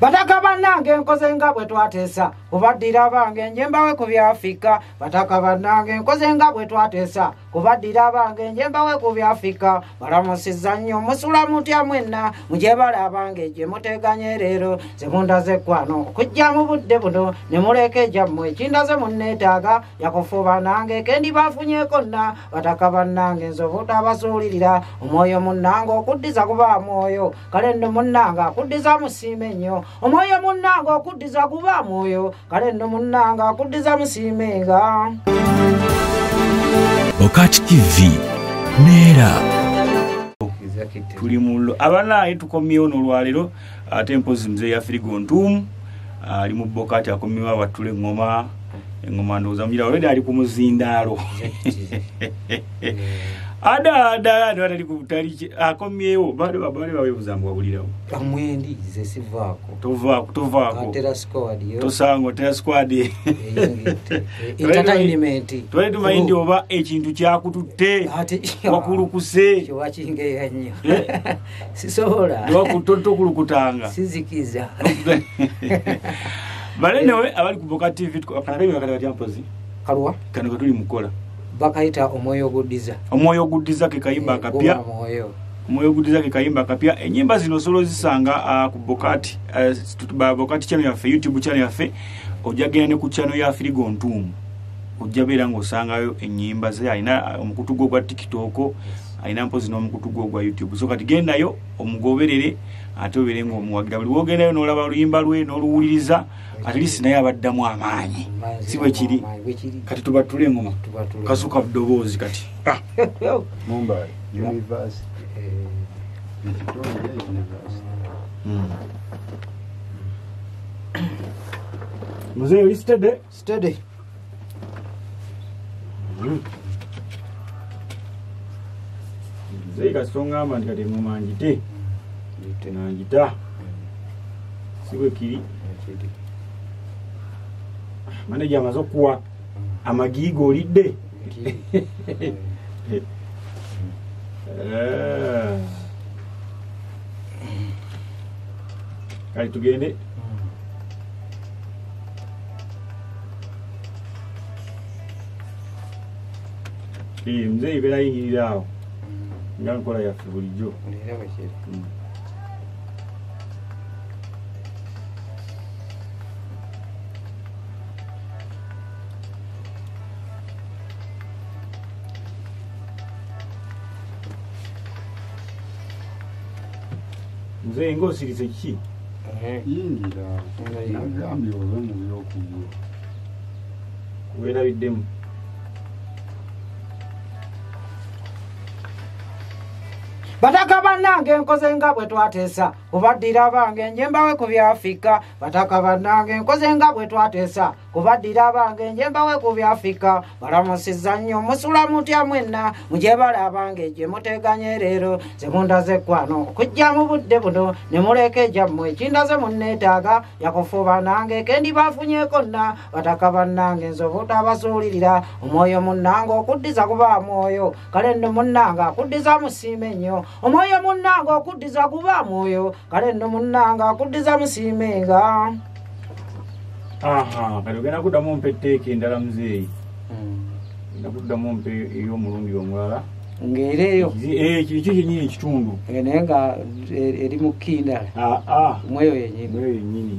bataka bannange nkoze nga bwe twateesa kubaddira bange njembawe ku byafrika. Bataka bannange nkoze nga bwe twateesa kubaddira bange njembawe ku byafrika. Balamusiza nnyo musula mutya mwenna? Mujebala bange gye muteganye leero zemundaze eggwano okujja mu budde buno ne muleka egyammwe ekindaze munneetaaga yakufuba nange kendi bafunyeko nna. Bataka bannange nsoba otabasuulirira omwoyo munnange okuddiza kuba mwoyo kale nno munnange akuddiza musiime nnyo omwoyo munnange okuddiza kuba mwoyo kale nno munnange akuddiza musiimenga. Bokati TV neera tuli mulo abanaye tukomyewo n'olwaleero ate mpozi muzeeyi yafirigo ntuumu ali mu bokati akomyewo abatula eŋŋoma eŋŋoma ndowooza mugira olwedi ali ku muzindaalo ada ada ada atali ku butali akomyewo bade babale bawebuzamu wabulirawo. Amwendi ze sivaako tovaako tovaako katera squad tosanga otera squad. Entertainment. twali tumanyi nti oba ekintu kyakututte ate wakulukuse. Kiwakingeya nnyo. Sisobola. Tokulukutanga. Sizikiza. Bale newe abali ku boka tv kanakaiakatikatyampozi kalwa? Kano ketuli mukola bakayita omwoyo oguddiza. Omwoyo oguddiza ke kayimba akapya. omwoyo. Oguddiza ke kayimba akapya. Enyimba zino osobola ozisanga ah, ku bokati ba bokati channel yaffe youtube channel yaffe ojja genda ne ku channel ya firigo ntuumu ojja beera ng'osangayo enyimba ze alina ah, omukutu gwe ogwa tiktok alina mpozi n'omukutu gwe ogwa youtube. So kati gendayo omugoberere ate obeere ng'omuwagira buli wogendayo n'olaba oluyimba lwe n'oluwuliriza at least naye abaddamu amaanyi. Si bwe kiri. kati tubatule engoma kasuka budoboozi kati. Ah, Mumbai University. Eh, muzeeyi oli sitede steady muzeeyi kasita oŋŋamba nti kati engoma njite nangita si bwe kiri maneja amaze okuwa amagiiga olidde? Eh. kale tugende. Eh, muzeeyi beera ayingirira awo. Nga nkola yaffe bulijjo Olera bwe kiri. Mm. muzeeyi ngaosirise ki Eh, Yingira Nga nagambye ove mu byokugwo. weerabiddemu bataka bannange nkoze nga bwe twateesa kubaddira bange njembawe ku byafrika bataka bannange nkoze nga bwe twateesa kubaddira bange njembawe ku byafrika balamusiza nnyo musula mutya mwenna mujebala bange gye muteganye leero. Zemundaze eggwano okujja mu budde buno ne muleka egyammwe ekindaze munneetaaga yakufuba nange kendi bafunyeko nna. Bataka bannange nsoba otabasuulirira omwoyo munnange okuddiza kuba mwoyo. Kale nno munnange akuddiza musiime nnyo omwoyo munnange okuddiza kuba mwoyo kale nno munnange akuddiza musiimenga aha kati ogenda kuddamu mpa etteeka endala muzeeyi. Genda kuddamu mpa ey'omulundi omulala. Ng'era eyo. Eh, kiri kyo kyenyini ekitundu. Eh, naye nga eh, eri mu kindala aa mweyo yenyini nayo yennyini.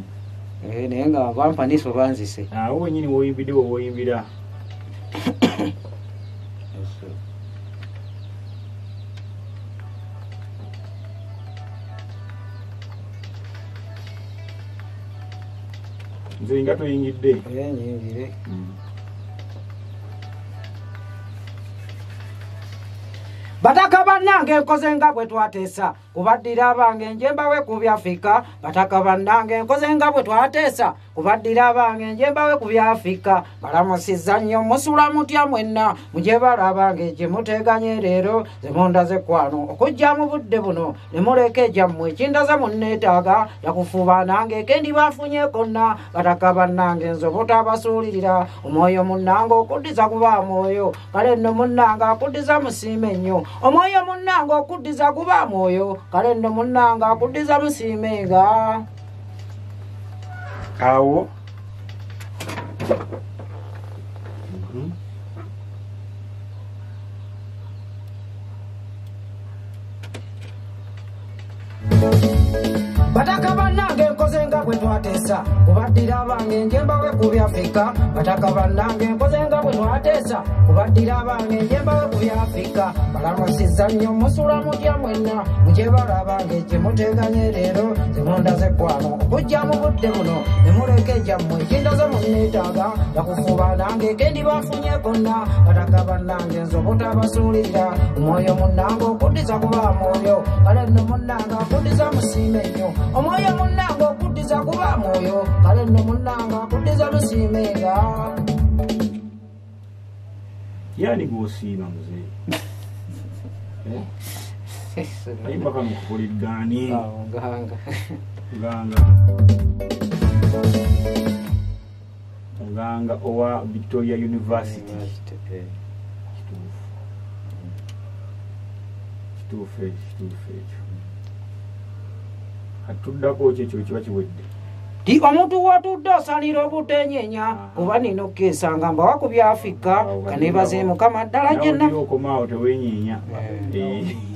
Eh, naye nga bampaniso banzise. Awo wenyini woyimbidde wewoyimbira nze nga toyingidde enyingire bataka bannange nkoze nga bwe twateesa kubaddira bange njembawe ku byafrika bataka bannange nkoze nga bwe twateesa kubaddira bange njembawe ku byafrika balamusiza nnyo musula mutya mwenna mujebala bange gye muteganye leero zemundaze eggwano okujja mu budde buno ne muleka egyammwe ekindaze munneetaaga yakufuba nange kendi bafunyeko nna bataka bannange nsoba otabasuulirira omwoyo munnange okuddiza kuba mwoyo kale nno munnange akuddiza musiime nnyo omwoyo munnange okuddiza kuba mwoyo kale nno munnanga akuddiza musiimenga awo bwe twateesa kubaddira bange njembawe ku byafrika. Bataka bannange nkoze nga bwe twateesa kubaddira bange njembawe ku byafrika. Balamusiza nnyo musula mutya mwenna. Mukyebala bange kyemuteganye leero. Zemundaze kwano okujja mu budde buno. Nemuleka ejyammwe kindaze munneetaaga yakufuba nange kendi bafunye konna bataka bannange nsobota basuulira. Omwoyo munnange okuddiza kuba mwoyo. Kale nno munnange akuddiza musiime nnyo omwoyo munnange okuddiza kuba mwoyo kale nno munnange akuddiza musiimenga yani gwosiima muzee ayimba kano kukuliggani nganga. Nganga. Owa victoria university. Kituufu. Kituufu ekyo kituufu ekyo atuddako ki ekyo kiba kiwedde ti omuntu watudde osalira obutenyenya kuba nina okkeesanga mbawa ku byafrika kanebaze mukama ddala gyenna nawe okomaawo tewenyeenya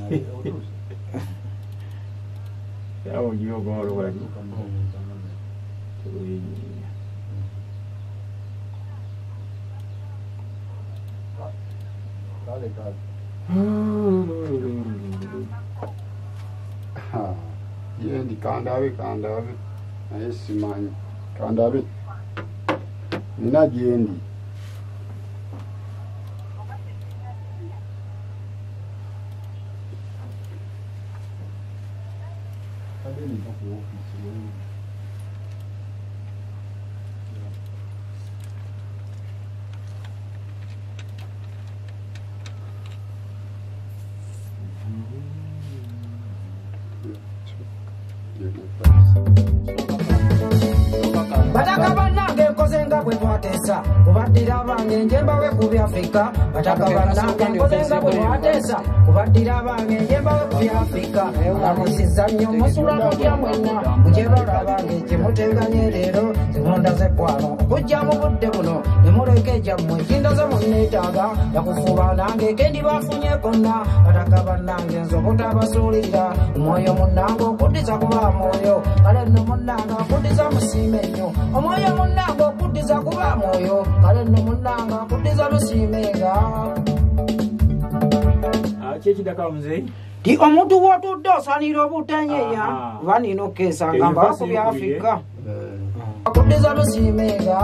yawe ogiokomaawo tokolaki tewenyeenya kale yendi kandabe kandabe naye simanyi kandabe nina gyendi njembawe ku byafrika bataka bannange nkoze nga bwe twateesa kubaddira bange njembawe ku byafrika bamusiza nnyo musula mutya mwenna mukyebala bange kyemuteganye leero zimundaze kwano okujja mu budde buno nemuleka ejyammwe kindaze munneetaaga yakufuba nange kendi bafunye konna bataka bannange nsobota basuulira omwoyo munnange okuddiza kuba mwoyo kale nno munnange akuddiza musiime nnyo omwoyo munnange okuddiza kuba mwoyo kale nno munnange akuddiza musiimenga ki ekidaka muzeeyi ti omuntu wotudde osalira obutenyenya Aha. kuba nina okkeesanga mbawa ku byafrika. Eh, akuddiza musiimenga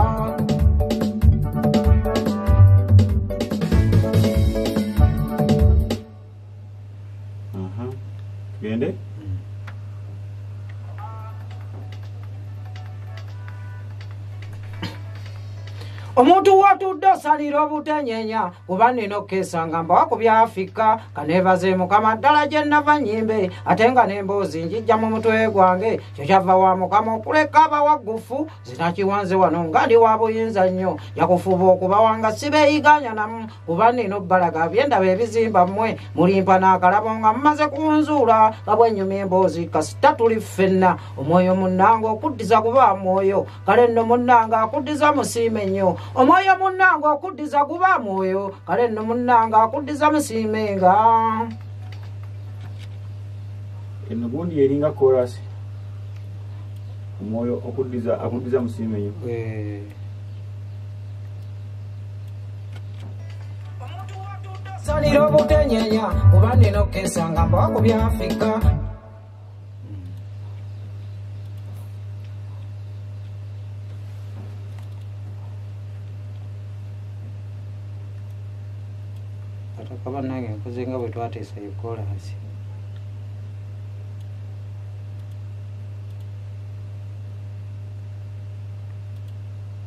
Aha. Omuntu watudde osalira obutenyenya kuba nina okkeesanga mbawa ku byafrika kanebaze mukama ddala gye nava nyimbe ate nga n'emboozi njijja mu mutwe gwange kyo kyava wa mukama okuleka abawaggufu zinakiwanze wano nga ndi wa buyinza nnyo. Yakufuba okubawanga sibeeyiganya namu kuba nina obbalaga byendaba ebizimba mmwe mulimpa n'akalabo nga mumaze kunzuula nga bwenyuma emboozi kasita tuli ffenna. Omwoyo munnange okuddiza kuba mwoyo kale nno munnange akuddiza musiime nnyo omwoyo munnange okuddiza kuba mwoyo kale nno munnange akuddiza musiimenga eno gundi eringa korasi omwoyo okuddiza akuddiza musiimenyo salira obutenyenya kuba nina okkeesanga mbawa ku byafrika bataka bannange nkoze nga bwe twateesa ekolasi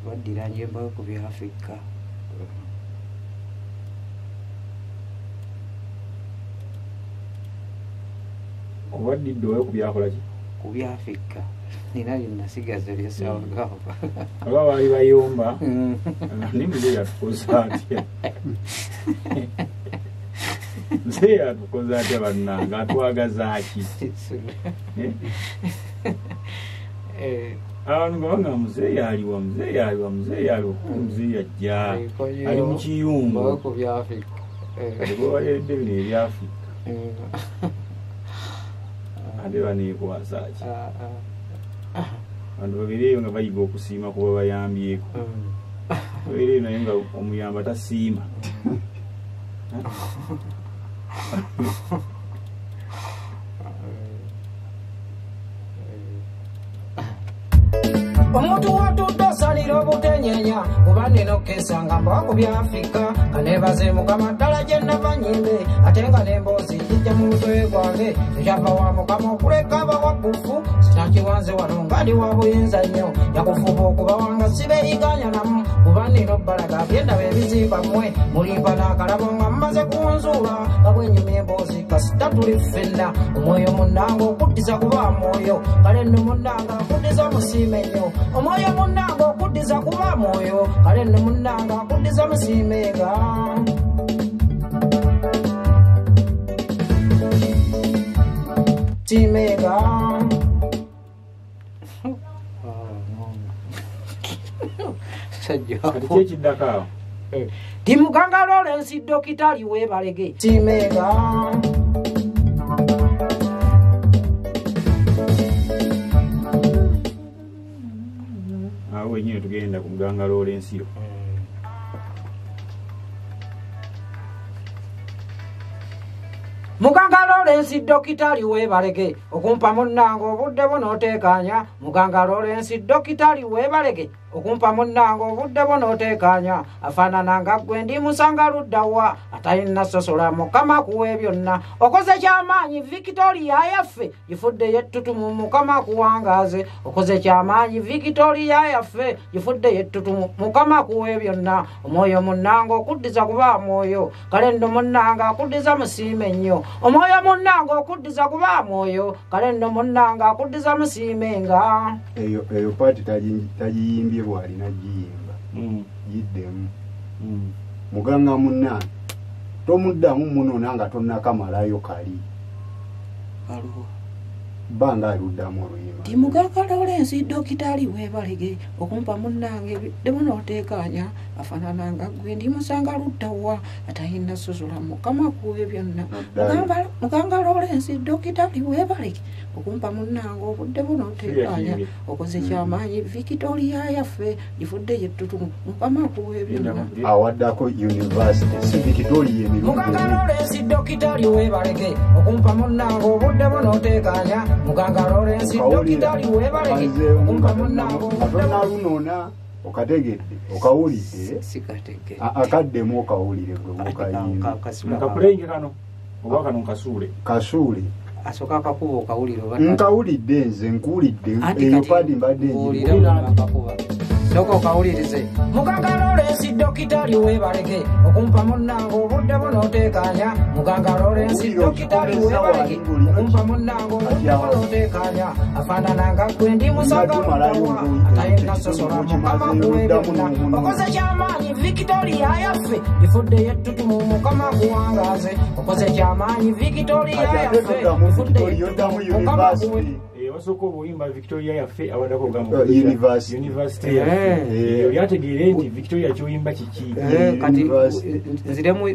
baddira njembawe ku byafrika. Obaddidde owe ku byakolaki ku byafrika. Nina byenasigaza byesawagamba oba. Baali bayomba? Nimuze yatukoze atya nze yatukoze atya bannanga? Atwagaza ki? Eh? abantu nga baga muzeeyi aliwa muzeeyi aliwa muzeeyi aliwa muzeeyi ajja. Ali mu kiyungu. Kati gwewaleredde bino ebyafrika ate baneekwasaki abantu babeereeyo nga bayiga okusiima kuba bayambyeko. Babeereeyo naye nga omuyamba tasiima フフフ。Omuntu watudde osalira obutenyenya kuba nina okesanga mbawa ku byafrika kanebaze mukama ddala gye nava nyimbe ate nga n'emboozi kijja mu lutwe gwange ekyava wa mukama okuleka abawakufu sinakiwanze wano nga ndi wa buyinza nnyo. Yakufuba okubawanga sibeeyiganya namu kuba nina obbalaga byendaba ebizimba mmwe. Mulimba n'akalabo nga mmaze kunzuula nga bwenyuma emboozi kasita tuli ffenna. Omwoyo munnanga okuddiza kuba mwoyo kale nno munnanga akuddiza musiime nnyo omwoyo munnanga okuddiza kuba mwoyo kale nno munnanga akuddiza kyekiddako awo? Timuganga lorensi dokitali webalege simenga awo wenyini tugenda ku muganga lolensio muganga lorensi dokitali webalege okumpa munnanga obudde bunooteekanya muganga lorensi dokitali webalege okumpa munnanga obudde bunooteekanya afaanananga gwe ndi musanga luddawa atalina sosola mukama kuwe byonna. Okoze kyamaanyi victoria yaffe gifudde yettutumu mukama kuwangaaze okoze kyamaanyi victoria yaffe gifudde yettutumu mukama kuwe byonna. Omwoyo munnanga okuddiza kuba mwoyo kale nno munnanga akuddiza musiime nnyo. Omwoyo munnanga okuddiza kuba mwoyo kale nno munnanga akuddiza musiimenga eyo eyo paati tagi- tagiyimbye bwalina giyimba Mm, giddemu mm. muganga munnange tomuddamu munona nga tonnakamalayo kali. Bbanga aluddamu oluyimba. Ti muganga lorensi dokitali webalege okumpa munnange ebidde bunooteekanya afaanananga gwe ndi musanga luddawa atalina sosola mukama kuwe byonna. Muganga- lorensi dokitali webalege okumpa munnange obudde bunooteekanya Kiyakimbye. okoze kyamaanyi victoria yaffe gifudde yettutumu mukama kuwe Genda byonna mu- awaddako university. Si victoria emirundi lorensi dokitali webalege. Okumpa munnange obudde bunooteekanya muganga lorensi dokitali webalege. Okumpa munnange obudde atonalunona okategedde okawulidde. Akaddemu okawulire gwe bukayimba asooka akakuba okawulire nkawulidde nze nkuwulidde. Eyo paadi mbadde mbuulira sooka okawulirize. Muganga lorensi dokitali webalege okumpa munnange obudde bunooteekanya muganga Owulira dokitali ng'olina okumpa ki? munnange obudde bunooteekanya afaanananga gwe ndi musaga ngo- atayina sosola mukama Kimaze kuwe luddamu byonna n'omuno. okoze kyamaanyi victoria yaffe. Gifudde yettutumu mukama kuwangaaze okoze kyamaanyi ate yaffe. oddamu yettutumu mukama kuwe university Eh, wasooka obuyimba victoria yaffe awaddako Uh, university. university Eh. yaffe. Eyo lyategeere nti victoria kyoyimba kiki? Eh, kati nziremu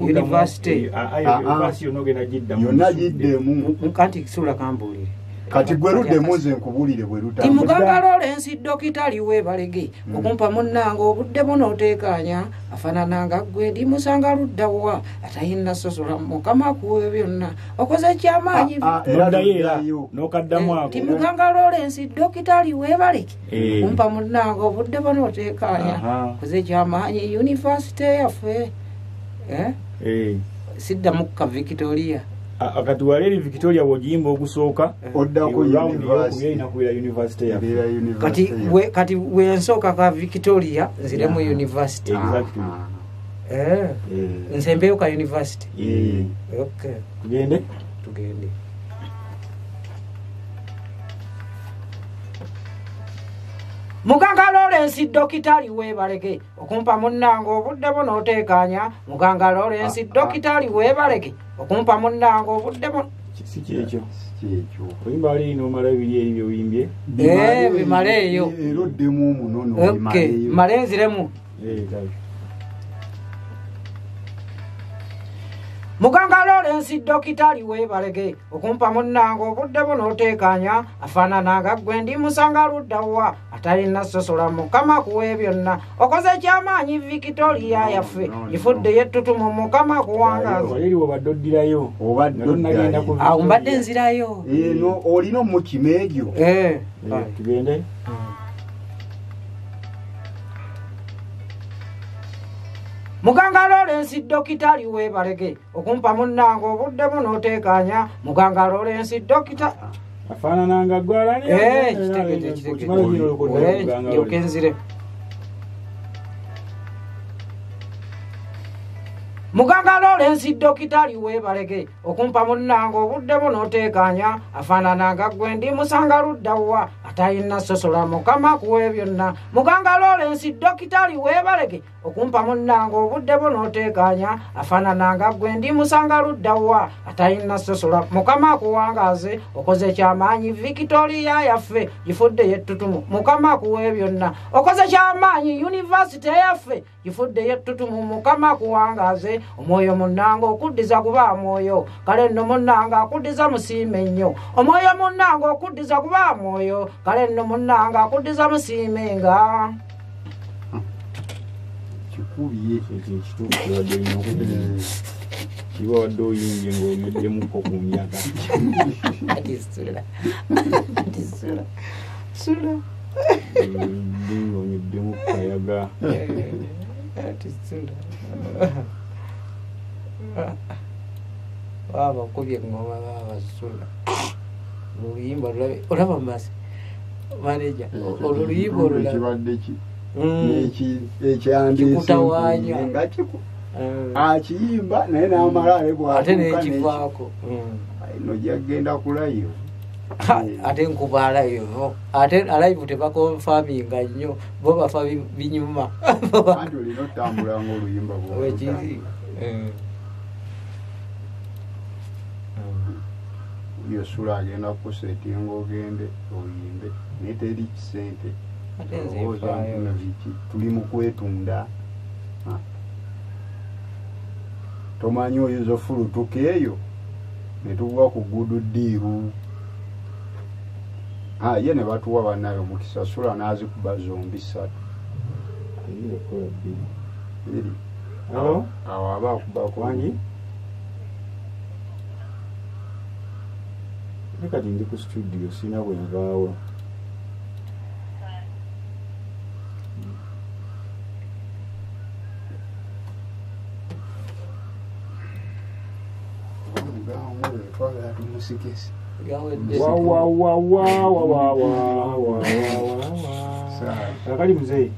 university. eh, ah, ah, giddamu yonna giddemu kanti kisula kambuulire kati gwe luddemu nze nkubulire bwe ti lutambula muganga lorensi dokitali webalege okumpa munnanga obudde bunooteekanya afaanananga gwe ndi musanga luddawa atayina sosola mukama kuwe byonna. Okoze kyamaanyi Ah, ah, n'okaddamu ako. ti muganga lorensi dokitali webalege Eh. okumpa munnanga obudde bunooteekanya okoze kyamaanyi univasite yaffe Eh? Eh. siddamu ka victoria kati wala eri victoria bwogiyimba ogusooka oddako rawundi eyokubiri university. inakubeera university yaffe ebeera kati university we- kati wensooka ka victoria nziremu university. Exactly. Eh, Eh. nsembeyo ka university. Eh. okay. Tugende? Tugende muganga lawrence dokitali weebaleke okumpa munnange obudde bo n'oteekanya muganga lawrence ah, ah. dokitali weebaleke okumpa munnange obudde bo si kyekyo oyimba wali nomala biri eri byoyimbye eh, bimaleeyo era oddemu omunono male nziremu eh, muganga lorensi dokitali weebalege okumpa munnanga obudde buno oteekanya afaanana nga ggwe ndi musanga luddawa atalina sosola mukama kuwe byonna. Okoze ekyamaanyi vikitoliya yaffe gifudde yettutumu mukama kuwangaaza mbadde nzirayo. Olina omukima egyo. Eh, tugende. Ah. Muganga lorensi dokitali webalege. Okumpa munnanga obudde bunooteekanya muganga lorensi dokita afaanananga gwalani Eh, kitegete kitegete mugagga lolensi dokitali weebalege okumpa munnanga obuddebo n'oteekanya afaanana nga gwe ndi musanga luddawa atayina sosola mukama kuwa byonna. Muganga lolensi dokitali weebalege okumpa munnanga obuddebo n'oteekanya afaanana nga gwe ndi musanga luddawa atayina sosola mukama akuwangaaze okoze ekyamaanyi vikitoliya yaffe gifudde yettutumu mukama akuwa byonna. Okoze kyamaanyi yunivasite yaffe gifudde yettutumu mukama kuwangaze omwoyo munnanga okuddiza kuba mwoyo kale nno munnanga akuddiza musiime nnyo. Omwoyo munnanga okuddiza kuba mwoyo kale nno munnanga akuddiza musiime nga. Kikubye kiba wadde oyimbye ng'onyweddemukko ku myaka. Oyidde ng'onyweddemu ku tisinda babakubya engoma babasula oluyimba olaba masi maneja olwo oluyimba olulakibadde hmm. ekyandikutawaanya hmm. akiyimba naye namala hmm. alebwate nekivaako. ino gyagenda kulayo ate nkuba alive ate alive tebakonfaminga nnyo bo bafa bi- binyuma. Olina otambula ngaoluyimba wekiri yosula agenda kusetinga ogende oyimbe. Naye teri kisente tuli mu kwetunda. Tomanyi oyinza ofulutuka eyo netugwa ku gudu diiru Ah, ye ne batuwa bannayo mukisasula n'azikuba zombi ssatu bbiri. Alo? awo aba akubako wangi ne kati ndi ku studio sina bwe nvaawo tumusikesi Yawedde. akali muzeeyi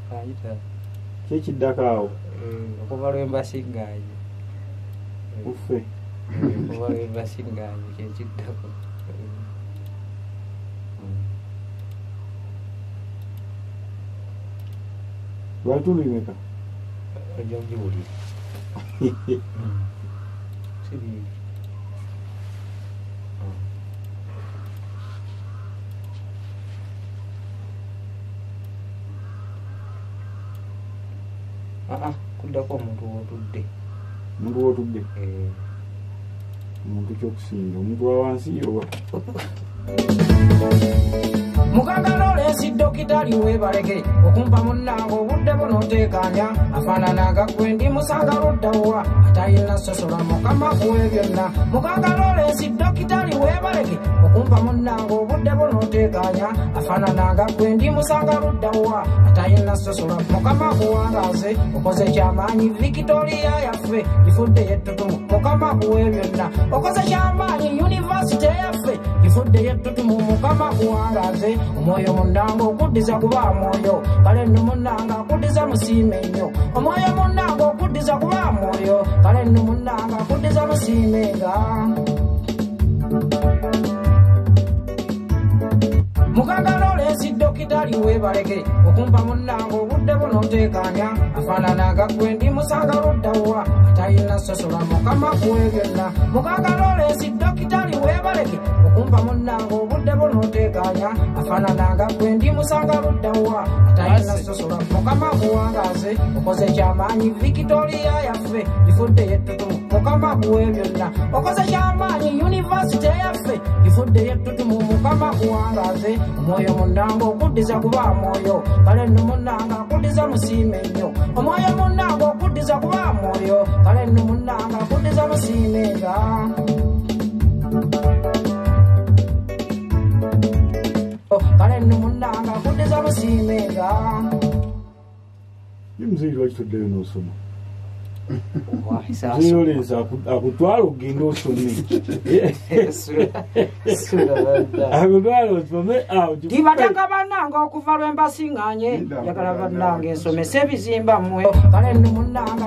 kyekiddako awo? Mm, okuva lwembasiggaanye ufe okuva lwembasiggaanye kyekiddako lwabitundu bimeka ojja kugiwulira mm. sibiibi aa kuddako omuntu wootudde omuntu wootudde eh. omuntu kyokusinga omuntu wawansi yoba muganga lorensi dokitali webalege okumpa munnanga obudde bunooteekanya afaanananga gwe ndi musanga luddawa atayina sosola mukama kuwe byonna muganga lorensi dokitali webalege okumpa munnanga obudde bunooteekanya afaanananga gwe ndi musanga luddawa atayina sosola mukama kuwangaze. Okoze kyamaanyi victoria yaffe gifudde yettutumu mukama kuwe byonna okoze kyamaanyi yunivasite yaffe gifudde yettutumu mukama kuwangaze omwoyo munanga okuddiza kuba mwoyo. Kale nno munanga akuddiza musiime nnyo. Omwoyo munanga okuddiza kuba mwoyo. Kale nno munanga akuddiza musiime nga mukagaloolesi dokitali webaleke okumpa munnange obudde bunoteekanya afaanana nga gwe ndi musanga luddawa atalina sosola mukama kuwe byonna mukagaloolesi dokitali webaleke okumpa munnange obudde bunoteekanya afaanana nga gwe ndi musanga luddawa atalina sosola mukama kuwangaze. Okoze kyamaanyi victoria yaffe ifudde yettutumu mukama kuwe byonna okoze kyamaanyi univasite yaffe ifudde yettutumu mukama kuwangaze omwoyo munnanga okuddiza kuba mwoyo. Kale nno munnanga akuddiza musiime nnyo. Omwoyo munnanga okuddiza kuba mwoyo. Kale nno munnanga akuddiza musiimenga kale nno munnanga akuddiza musiimenga ye muzeyi lwaki toddayo n'osoma oleza akutwala ogende osome akutwala osome awo ndi bataka bannanga okuva lwe mbasiŋŋanye njagala bannanga ensomesa ebizimba mmwe kale nno munnanga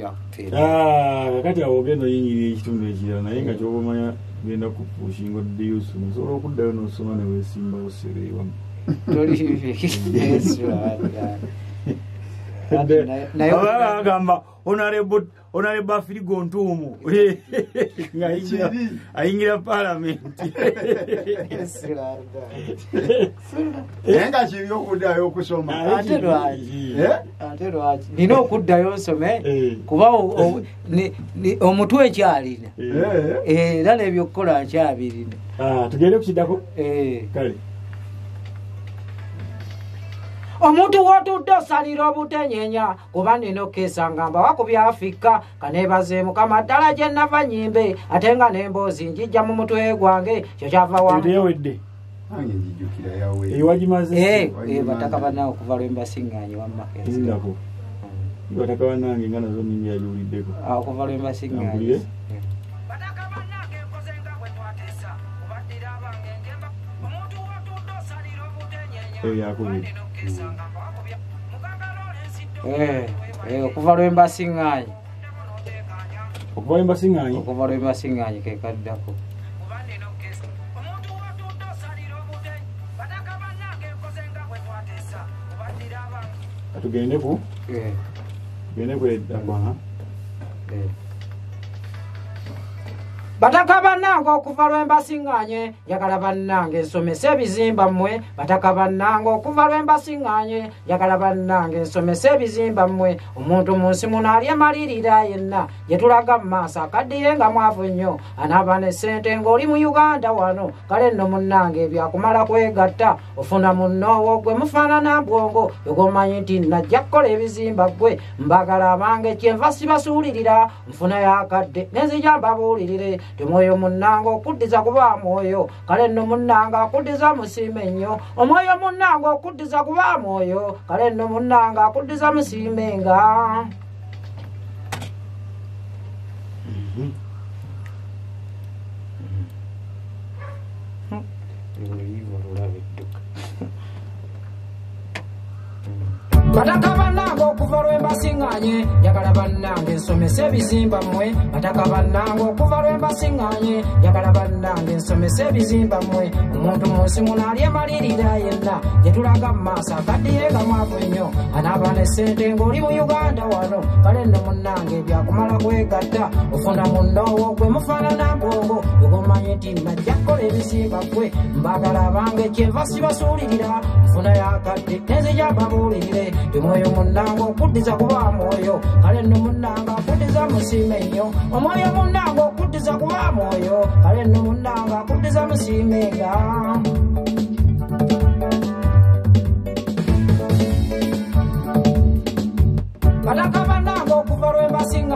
wakuteera Ah, kakati awo ogenda oyinyirira ekitundu ekirala naye nga kyobamanya genda kupushinga oddeyo osoma osobola okuddayo n'osoma neweesimbawo sere ewamu abala agamba onareba afirigo ntuumu ayingira palamenti naye nga kiri okuddayo okusoma Ate lwaki? Eh? ate lwaki nina okuddayo nsome Eh. kuba omutwe ekyalina Eh? era n'ebyokukola nkyabirina Ah, tugende kukiddako Eh. kale omuntu wotudde osalira obutenyenya kuba nina okkeesa ngamba wakubye afirika kaneebaze mukama ddala gye nava nyimbe ate nga n'emboozi njijja mu mutwe gwange kyo kyava ewagimaze Eh, eh, bataka banawe okuva lwe mbasiŋŋanye wammakezi ezindako bataka bannange nga nazo nini yagiwuliddeko okuva lwe mbasiŋŋanye nga eyo yakubiri okuva lwe mbasiŋŋanye okuva embasiŋŋanyi okuva lwe mbasiŋŋanye kekaddako katugende ku? Eh, tugende ku eddako ha eh. Bataka bannange okuva lwe mbasiŋŋanye njagala bannange nsomesa ebizimba mmwe. Bataka bannange okuva lwe mbasiŋŋanye njagala bannange nsomesa ebizimba mmwe. Omuntu mu nsi muno ali emalirira yenna. Gye tulaga mu maaso akaddiye nga mwavu nnyo. Anaaba ne ssente ng'oli mu uganda wano. Kale nno munnange byakumala kwegatta ofuna munnoowo gwe mufaanana bwongo. Egomanyi nti najja kukola ebizimba ggwe mbagala abange kyenva sibasuulirira. Nfunayo akadde nenzija mbabuulirire temwoyo munnanga okuddiza kuba mwoyo. Kale nno munnanga akuddiza musiime nnyo. Omwoyo munnanga okuddiza kuba mwoyo. Kale nno munnanga akuddiza musiimenga bataka bannange okuva lwe mbasiŋŋanye njagala bannange nsomesa ebizimba mmwe bataka bannange okuva lwe mbasiŋŋanye njagala bannange nsomesa ebizimba mmwe omuntu mu nsi muno ali emalirira yenna. Gye tulaga mu maaso akaddiye nga mwavu nnyo anaaba ne ssente ng'oli mu uganda wano. Kale nno munnange byakumala kwegatta ofuna munnoowo gwe mufaanana bwongo egomanyi nti najja kukola ebizimba ggwe mbagala abange kyenva sibasuulirira nfunayo akadde nenzija mbabuulirire temwoyo munnanga okuddiza kuba mwoyo kale nno munnanga akuddiza musiime nnyo omwoyo munnanga okuddiza kuba mwoyo kale nno munnanga akuddiza musiimenga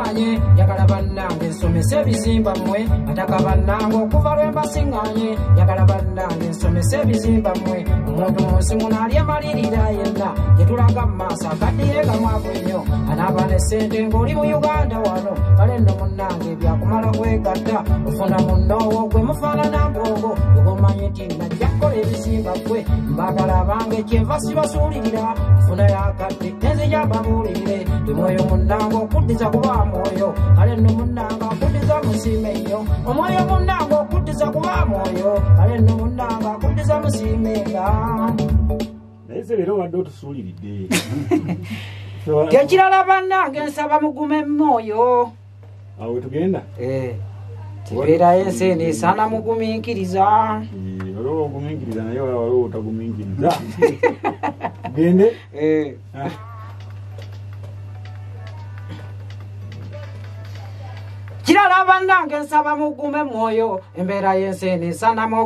mbasiŋŋanye njagala bannange nsomesa ebizimba mmwe. Bataka bannange okuva lwe mbasiŋŋanye njagala bannange nsomesa ebizimba mmwe. Omuntu mu nsi muno ali emalirira yenna. Gye tulaga mu maaso akaddiye nga mwavu nnyo. Anaaba ne ssente ng'oli mu uganda wano. Kale nno munnange byakumala kwegatta. Ofuna munnoowo gwe mufaanana bwongo ogomanyi nti najja kukola ebizimba ggwe mbagala abange kyenva sibasuulirira nfunayo akadde nenzija mbabuulirire gwe mwoyo munnange okuddiza kuba mwoyo kale nno munnange akuddiza musiime nnyo omwoyo munnange okuddiza kuba mwoyo kale nno munnange akuddiza musiimenga naye se leero obadde otusuuliridde. Gekirala bannange nsaba mugume mwoyo awo wetugenda kibeerayo ensi eno esaana mugumiikiriza. Waliwo ogumiikiriza naye waliwo otagumiikiriza. Gende kirala bannange nsaba mugume mwoyo embeera y'ensi eno esaanamu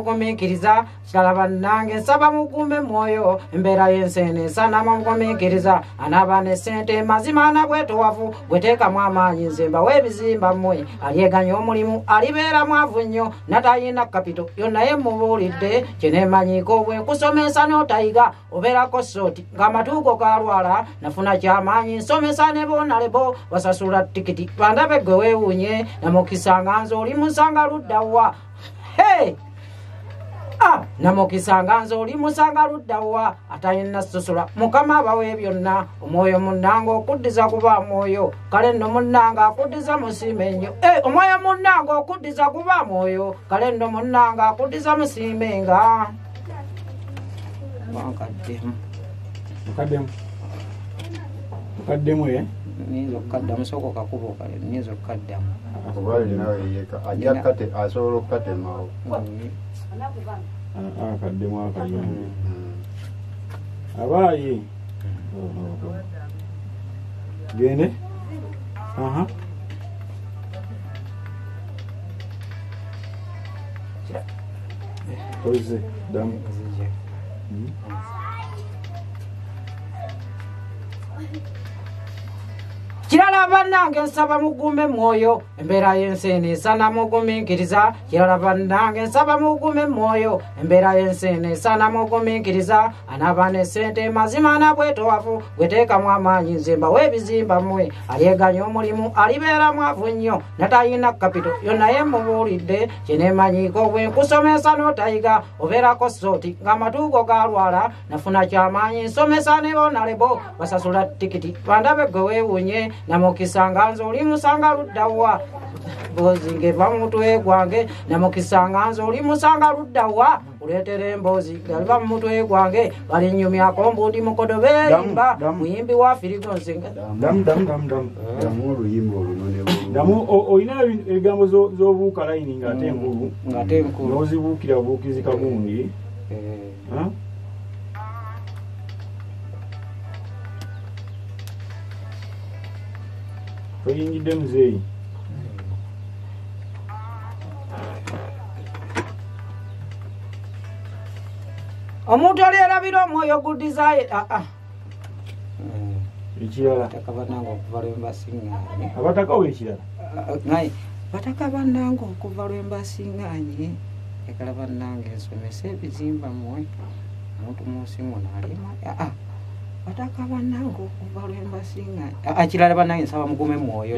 kirala bannange nsaba mugume mwoyo embeera y'ensi eno esaanamu ogumiikiriza anaaba ne ssente mazima na bwetowavu bweteekamu amaanyi nzemba w'ebizimba mmwe. Alyeganya omulimu alibeera mwavu nnyo natayina kapito yonnaye mubuulidde. Kyeneemanyiiko bwe nkusomesa n'otayiga obeerako sooti ng'amatuugo galwala nafuna kyamaanyi nsomesa ne boonalebo basasula tikiti bandabe gwe weewuunye namukisanga nze oli musanga luddawa hey! Ah, namukisanga nze oli musanga luddawa atayina sosola mukama abawe byonna omwoyo munnanga okuddiza kuba mwoyo. Kale nno munnanga akuddiza musiime nnyo Eh, omwoyo munnanga okuddiza kuba mwoyo. Kale nno munnanga akuddiza musiime nga. Wankaddemu mukaddemu. Mukaddemu e niyinza okukaddamu soko kakubo kale niyinza okukaddamu. Kuba linawe yeka ajja kate asobola okukatemawo akaddemu akayumbi Mm. abaayi. Gende. Aha. Oze damu kirala bannange nsaba mugume mwoyo embeera y'ensi eno esaana mugumiikiriza. Kirala bannange nsaba mugume mwoyo embeera y'ensi eno esaana mugumiikiriza. Anaaba ne ssente mazima na bwetowavu bweteekamu amaanyi nzemba w'ebizimba mmwe. Alyeganya omulimu alibeera mwavu nnyo natayina kapito yonnaye mubuulidde kyeneemanyiiko bwe nkusomesa n'otayiga obeerako sooti ng'amatuugo galwala nafuna kyamaanyi nsomesa ne boonalebo basasula tikiti bandabe gwe weewuunye namukisanga nze oli musanga luddawa. Mboozi ngeva mumutwe gwange. Namukisanga nze oli musanga luddawa. Kuleetera emboozi ngaliva mumutwe gwange. Balinyumyako mbundi mukodo beerimba Damu, damu. muyimbi wa firigo damu o- olina ebi- ebigambo zo- z'obuuka layini ng'ate enkulu ngate enkulu n'ozibuukira buukizi kagundi toyingidde muzeeyi. Omuntu olyerabira omwoyo gudizaye aa ekirala. Bataka bannange okuva lwembasiŋŋanye abatakawo ekirala? Naye bataka bannange okuva lwembasiŋŋanye ekala bannange nsomesa ebizimba mmwe omuntu munsi munalima aa bataka bannange okuva lwembasiŋŋanye kirala bannange nsaba mugume mwoyo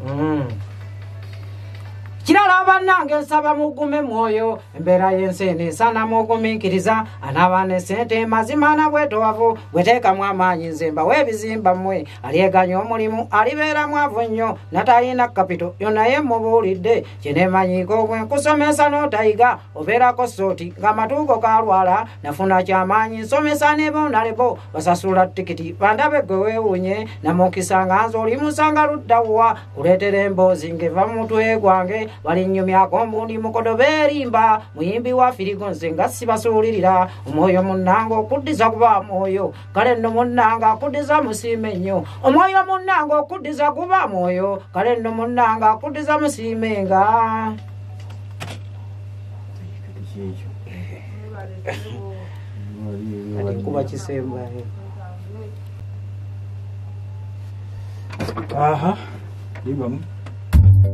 Eh, kirala bannange nsaba mugume mwoyo embeera y'ensi eno esaanamu ogumiikiriza anaaba ne ssente mazima na bwetowavu bweteekamu amaanyi nzemba w'ebizimba mmwe. Alyeganya omulimu alibeera mwavu nnyo natayina kapito yonnaye mubuulidde. Kyeneemanyiiko bwe nkusomesa n'otayiga obeerako sooti ng'amatuugo galwala nafuna kyamaanyi nsomesa ne boonalebo basasula tikiti bandabe gwe weewuunye namukisanga nze oli musanga luddawa kuleetera emboozi ng'eva mu mutwe gwange balinnyumyako mbundi mukodo beerimba muyimbi wa firigo nze nga sibasuulirira. Omwoyo munnanga okuddiza kuba mwoyo kale nno munnanga akuddiza musiime nnyo. Omwoyo munnanga okuddiza kuba mwoyo kale nno munnanga akuddiza musiime nga. Kiki kati nkuba ekyo kisembayo? Aha libamu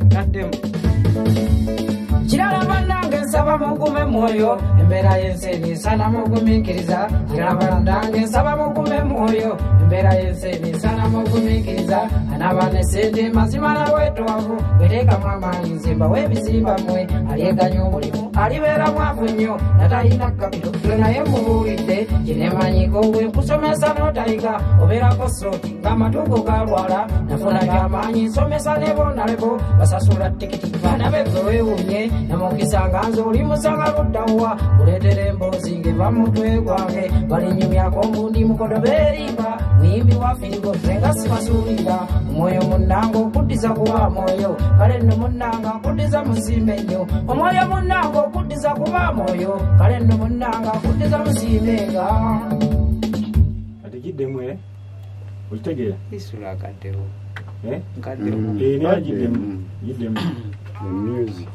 God damn it. Kirala bannange nsaba mugume mwoyo embeera y'enseeni sana mugumikiriza kiraba nange nsaba mugume mwoyo embeera y'enseeni sana mugumikiriza anaaba ne sente mazima nawetwavu weteekamu amaanyi nzimba w'ebizimba mmwe. Alyeganya omulimu alibeera mwavu nnyo natalina kapito ffe naye mubuulidde. Kinemanyiko bwe nkusomesa n'otayiga obeerako sooti ng'amatugo galwala nafuna gy'amaanyi nsomesa ne bonalebo basasula tikiti baana begwe weewunye namukisa nga nze oli musanga luddawa kuleetera emboozi ngeva mutwe gwange balinyumyako mbundi mukodo beerimba muyimbi wa firigo fenga sibasuulira omwoyo munnanga okuddiza kuba mwoyo kale nno munnanga akuddiza musiime nnyo omwoyo munnanga okuddiza kuba mwoyo kale nno munnanga akuddiza musiimenga kati giddemu e okitegeera isula akaddewo Eh? nkaddewo Mm. Eh, naye giddemu Mm. giddemu The music.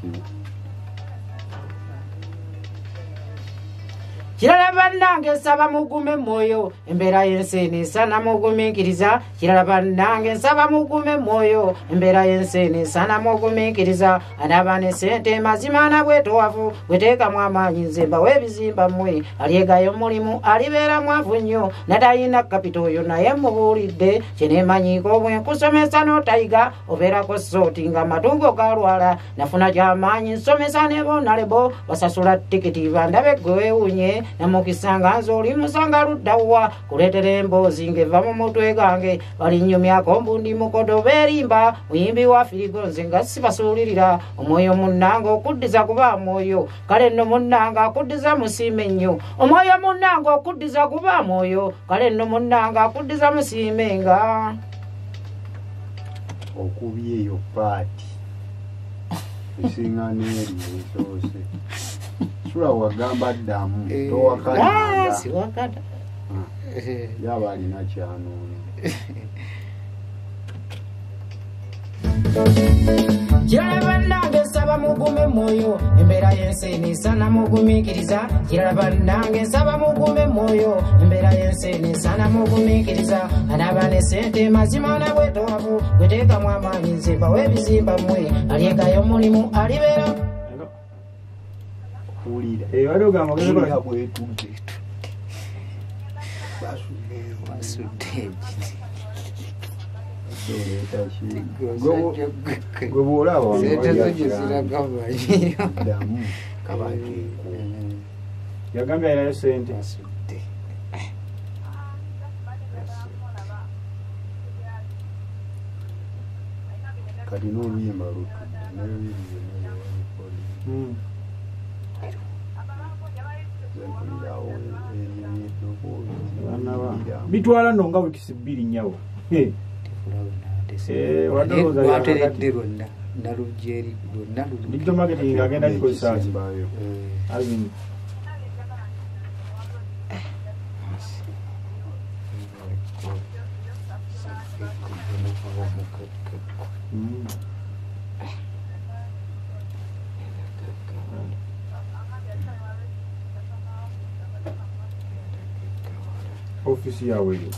Kirala bannange nsaba mugume mwoyo embeera y'enseeni sana mugumiikiriza kirala bannange nsaba mugume mwoyo embeera y'enseeni sana mugumiikiriza anaaba ne sente mazima na bwetowavu bweteekamu amaanyi nzimba w'ebizimba mmwe. Alyegayo mulimu alibeera mwavu nnyo natalina kapito oyo naye mubuulidde. Kyeneemanyiiko bwe nkusomesa n'otayiga obeerako sooti nga matugo galwala nafuna kyamaanyi nsomesa ne bonalebo basasula tikiti bandabe gwe weewunye namukisa nga nze oli musanga luddawa kuleetera emboozi ng'eva mu mutwe gange. Balinyumyako mbundi mukodo beerimba muyimbi wa firigo nze nga sibasuulirira. Omwoyo munnanga okuddiza kuba mwoyo kale nno munnanga akuddiza musiime nnyo. Omwoyo munnanga okuddiza kuba mwoyo kale nno munnanga akuddiza musiime nga. Okubya eyo paati. Esinga n'eri esoose sula wagamba ddamu Ah, towakananga siwakata yaba alina kyanoonya kirala bannange nsaba mugume mwoyo embeera y'enseeni sana mugumiikiriza. Kirala bannange nsaba mugume mwoyo embeera y'enseeni sana mugumiikiriza. Anaaba ne sente mazima na bwetowavu bweteekamu amaanyi nzimba w'ebizimba mmwe. Alyegayo mulimu alibeera wulira wali ogamba kola- bwetudde basuddeyo oleeta ki gwe bwolaba ddamu kabateeko yagambye alinayo sente kati n'oluyimba lutudde nayo biri byonna bitwala nno nga wikisi bbiri nyawo. Eh, Eh, olowooza wateredde yakakati. lwonna lwonna digital marketing agenda kikozesa ki ekisembayo Azin, mm. ofisi yawe eyo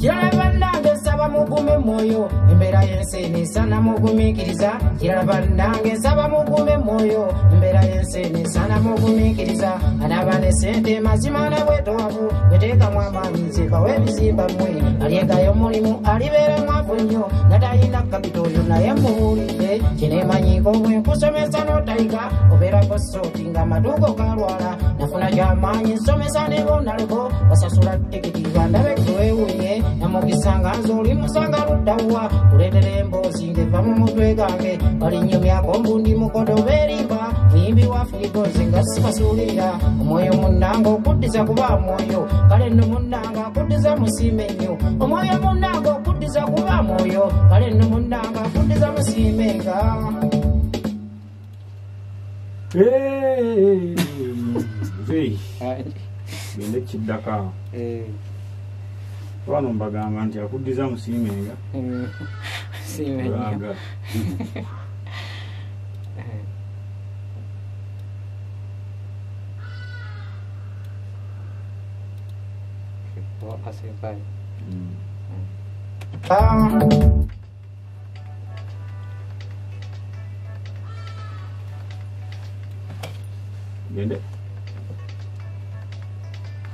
kirala bannange nsaba mugume mwoyo embeera y'enseeni sana mugumiikiriza kirala bannange nsaba mugume mwoyo embeera y'enseeni sana mugumiikiriza anaaba ne sente mazima na bwetowavu bweteekamu amaanyi nzimba w'ebizimba mmwe. Alyegayo mulimu alibeera mwavu nnyo natalina kapito oyo naye mubuulidde kineemanyiiko bwe nkusomesa n'otayiga. Obeerako sooti nga matugo galwala nafuna kyamaanyi nsomesa ne bonalebo basasula tikiti bandabe gweweewunye namukisa nga nze oli musanga luddawa kuleetera emboozi ng'eva mu mutwe gange balinyumyako mbundi mukodo beerimba muyimbi wa firigo nze nga sibasuulirira omwoyo munnanga okuddiza kuba mwoyo kale nno munnanga akuddiza musiime nnyo omwoyo munnanga okuddiza kuba mwoyo kale nno munnanga akuddiza musiime nga Eh, nze gende kiddaka bano mbagamba nti akuddiza musiimenga mm. aga mm. gende.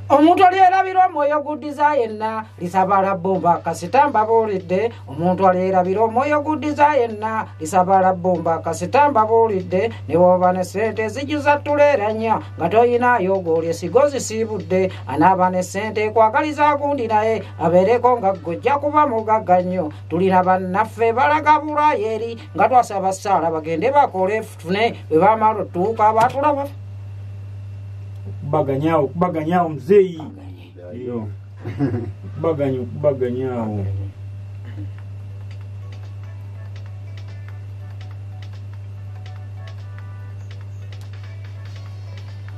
Omuntu alyerabira omwoyo guddiza yenna lisabala bbumba. Kasita mbabuulidde omuntu alyerabira omwoyo guddiza yenna lisabala bbumba. Kasita mbabuulidde ne bwoba ne sente zijuza tuleeranya nga toyinayo gwolye sigo zisiibudde anaaba ne sente kwagaliza gundi naye abeereko nga gojja kuba mugagga nnyo tulina bannaffe balaga bulaya eri nga twasaba ssaala bagende bakole tufune bwe bamala otuuka batulaba okubaganyawo okubaganyawo muzeeyi kubaganya kubaganyao okubaganyawo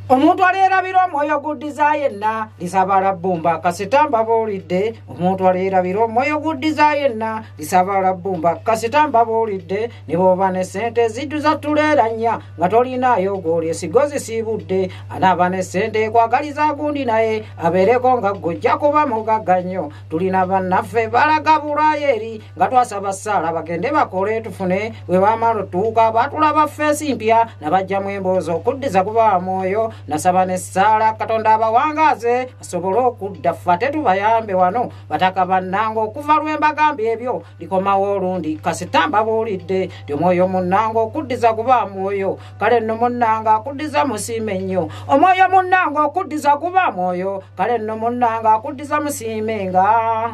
omuntu alyerabira omwoyo guddiza yenna lisabala bbumba. Kasita mbabuulidde omuntu alyerabira omwoyo guddiza yenna lisabala bbumba. Kasita mbabuulidde ne bwoba ne sente zijjuza tuleeranya nga tolinayo gwolye sigo zisiibudde anaaba ne sente kwagaliza gundi naye abeereko nga gojja kuba mugagga nnyo tulina bannaffe balaga bulaya eri nga twasaba ssaala bagende bakole tufune bwe bamala otuuka batulaba feesi mpya nabajjamu emboozi okuddiza kuba mwoyo nasaba nessaala katonda abawangaaze asobole okudda ffe ate tubayambe wano. Bataka bannanga okuva lwembagambye ebyo likomawo olundi. Kasita mbabuulidde ti omwoyo munnanga okuddiza kuba mwoyo. Kale nno munnanga akuddiza musiime nnyo. Omwoyo munnanga okuddiza kuba mwoyo. Kale nno munnanga akuddiza musiime nga.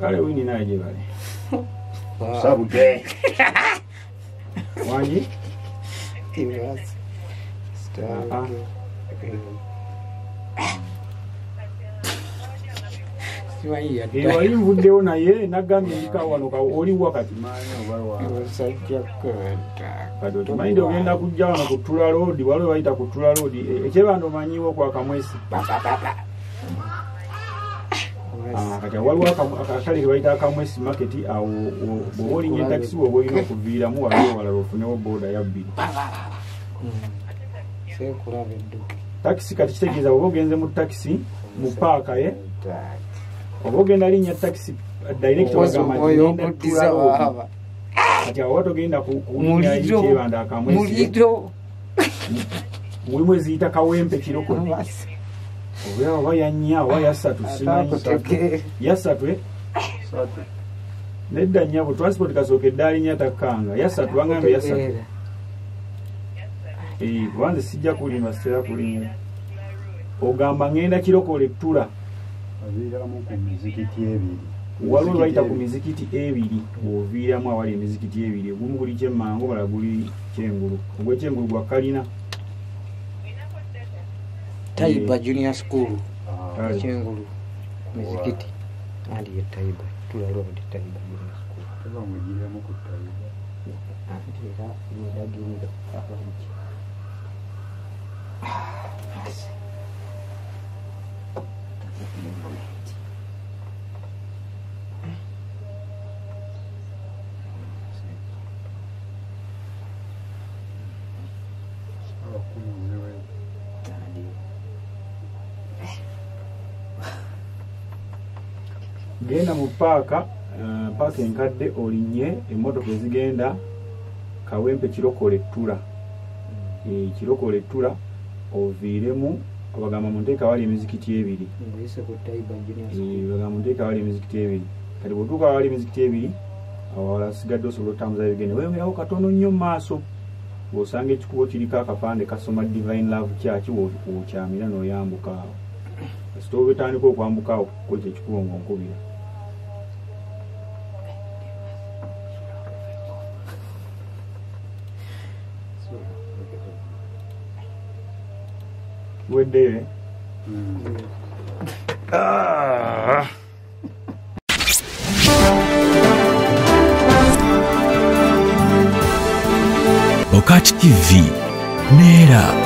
Kale wini naye gye bali. Sabude wangi Eh, yadda wali nvuddewo naye nagambye ndika wano oli wakati kati okimanyi nti ogenda kujja wano ku tula road waliwo bayita ku tula road E- ekyebanda omanyiwo kwa kamwesi Ah, kati waliwo akatale ke bayita akamwesi market awo wo- bw'oba olinya takisi bw'oba olina okuviiramu waliwo walala ofunewo booda ya bbiri sekulaba edduka takisi kati kitegeeza bw'oba ogenze mu takisi mu paaka ye oba ogenda linnya takisi kati awo togenda akamwesi muliro mulimu eziyita kawempe kiroko oba oba yannya oba yasatu simanyi yasatu. eh? satu. Nedda nnyabo transport kasooka eddaali nnya takkanga. Yasatu bangambye yasatu Eh, kubanze sijja kulima sitera kulima. Ogamba ngenda kirokole ttula abiiramu ku mizikiti ebiri. Waliwo bayita ku mizikiti ebiri bw'oviiramu awali emizikiti ebiri. Ogumu guli kyemmango bala guli kyengulu. Ogwekyengulu gwa kalina. Taiba junior school Ah, ekyengulu mizikiti. Andi ye taiba tulalodi taiba junior school. Era yedagirira abangi genda mu paaka eh, paaka enkadde olinnye emmotoka ezigenda kawempe kirokole ttula. Eh, kirokole ttula oviiremu bagamba munteeka wali emizikiti ebiri bagamba munteeka wali emizikiti ebiri kati bwetuuka wali emizikiti ebiri awo wala sigadde osobola otambuza bigende. Wewerawo katono nnyo mu maaso. Bw'osanga ekikubo kiriko akapande kasoma divine love wo- wokyamira n'oyambuka awo. Kasita oba etandika okwambuka awo kuko ekyo ekikubo ng'onkubira weddeyo eh? Okati TV neera